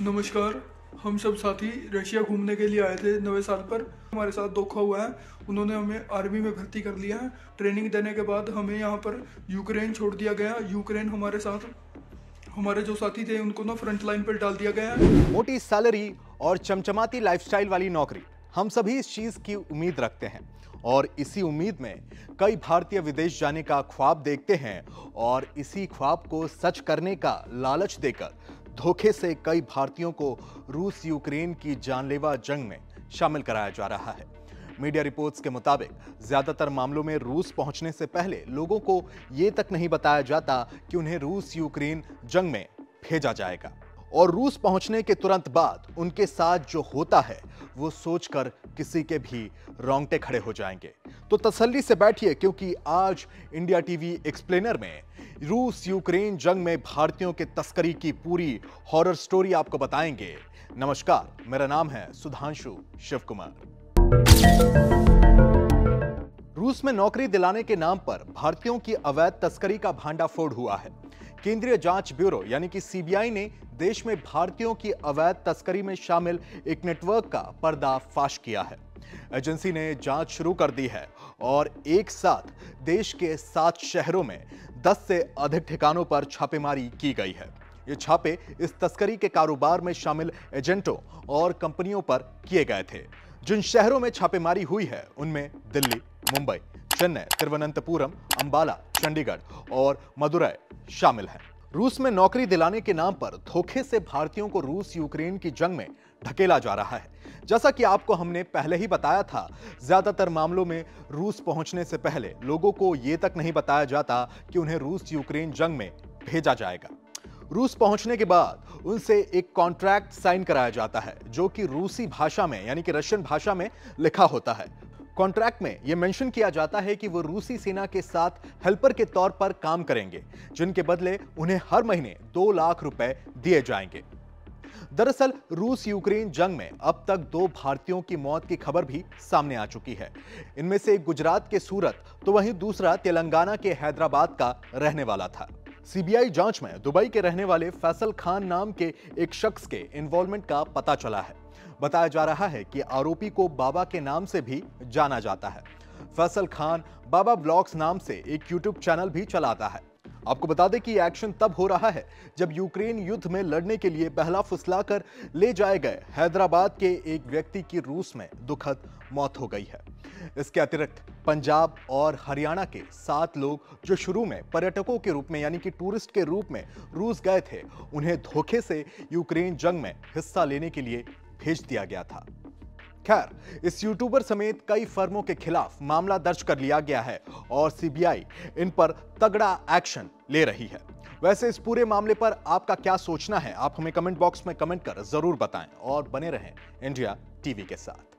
नमस्कार, हम सब साथी रशिया घूमने के लिए आए थे नवे साल पर। हमारे साथ धोखा हुआ है। उन्होंने हमें आर्मी में भर्ती कर लिया है। ट्रेनिंग देने के बाद हमें यहाँ पर यूक्रेन छोड़ दिया गया। यूक्रेन हमारे साथ, हमारे जो साथी थे, उनको ना फ्रंट लाइन पर डाल दिया गया है। मोटी सैलरी और चमचमाती लाइफस्टाइल वाली नौकरी। हम सभी इस चीज़ की उम्मीद रखते हैं। और इसी उम्मीद में कई भारतीय विदेश जाने का ख्वाब देखते हैं और इसी ख्वाब को सच करने का लालच देकर धोखे से कई भारतीयों को रूस यूक्रेन की जानलेवा जंग में शामिल कराया जा रहा है। मीडिया रिपोर्ट्स के मुताबिक, ज़्यादातर मामलों में रूस पहुँचने से पहले लोगों को यह तक नहीं बताया जाता कि उन्हें रूस यूक्रेन जंग में भेजा जाएगा। और रूस पहुँचने के तुरंत बाद उनके साथ जो होता है, वो सोचकर किसी के भी रोंगटे खड़े हो जाएँगे। तो तसल्ली से बैठिए, क्योंकि आज इंडिया टीवी एक्सप्लेनर में रूस यूक्रेन जंग में भारतीयों के तस्करी की पूरी हॉरर स्टोरी आपको बताएँगे। नमस्कार, मेरा नाम है सुधांशु शिव कुमार रूस में नौकरी दिलाने के नाम पर भारतीयों की अवैध तस्करी का भांडाफोड़ हुआ है। केंद्रीय जाँच ब्यूरो, यानी कि सीबीआई ने देश में भारतीयों की अवैध तस्करी में शामिल एक नेटवर्क का पर्दाफाश किया है। एजेंसी ने जाँच शुरू कर दी है और एक साथ देश के सात शहरों में 10 से अधिक ठिकानों पर छापेमारी की गई है। ये छापे इस तस्करी के कारोबार में शामिल एजेंटों और कंपनियों पर किए गए थे। जिन शहरों में छापेमारी हुई है, उनमें दिल्ली, मुंबई, चेन्नई, तिरुवनंतपुरम, अंबाला, चंडीगढ़ और मदुरई शामिल हैं। रूस में नौकरी दिलाने के नाम पर धोखे से भारतीयों को रूस यूक्रेन की जंग में ढकेला जा रहा है। जैसा कि आपको हमने पहले ही बताया था, ज़्यादातर मामलों में रूस पहुँचने से पहले लोगों को यह तक नहीं बताया जाता कि उन्हें रूस यूक्रेन जंग में भेजा जाएगा। रूस पहुँचने के बाद उनसे एक कॉन्ट्रैक्ट साइन कराया जाता है, जो कि रूसी भाषा में, यानी कि रशियन भाषा में लिखा होता है। कॉन्ट्रैक्ट में यह मेंशन किया जाता है कि वो रूसी सेना के साथ हेल्पर के तौर पर काम करेंगे, जिनके बदले उन्हें हर महीने दो लाख रुपए दिए जाएँगे। दरअसल रूस यूक्रेन जंग में अब तक दो भारतीयों की मौत की खबर भी सामने आ चुकी है। इनमें से एक गुजरात के सूरत तो वहीं दूसरा तेलंगाना के हैदराबाद का रहने वाला था। सीबीआई जाँच में दुबई के रहने वाले फैसल खान नाम के एक शख्स के इन्वॉल्वमेंट का पता चला है। बताया जा रहा है कि आरोपी को बाबा के नाम से भी जाना जाता है। फैसल खान बाबा ब्लॉग्स नाम से एक यूट्यूब चैनल भी चलाता है। आपको बता दें कि एक्शन तब हो रहा है जब यूक्रेन युद्ध में लड़ने के लिए पहला फुसलाकर ले जाए गए हैदराबाद के एक व्यक्ति की रूस में दुखद मौत हो गई है। इसके अतिरिक्त पंजाब और हरियाणा के सात लोग जो शुरू में पर्यटकों के रूप में, यानी कि टूरिस्ट के रूप में रूस गए थे, उन्हें धोखे से यूक्रेन जंग में हिस्सा लेने के लिए भेज दिया गया था। खैर, इस यूट्यूबर समेत कई फर्मों के खिलाफ मामला दर्ज कर लिया गया है और सीबीआई इन पर तगड़ा एक्शन ले रही है। वैसे इस पूरे मामले पर आपका क्या सोचना है? आप हमें कमेंट बॉक्स में कमेंट कर ज़रूर बताएँ और बने रहें इंडिया टीवी के साथ।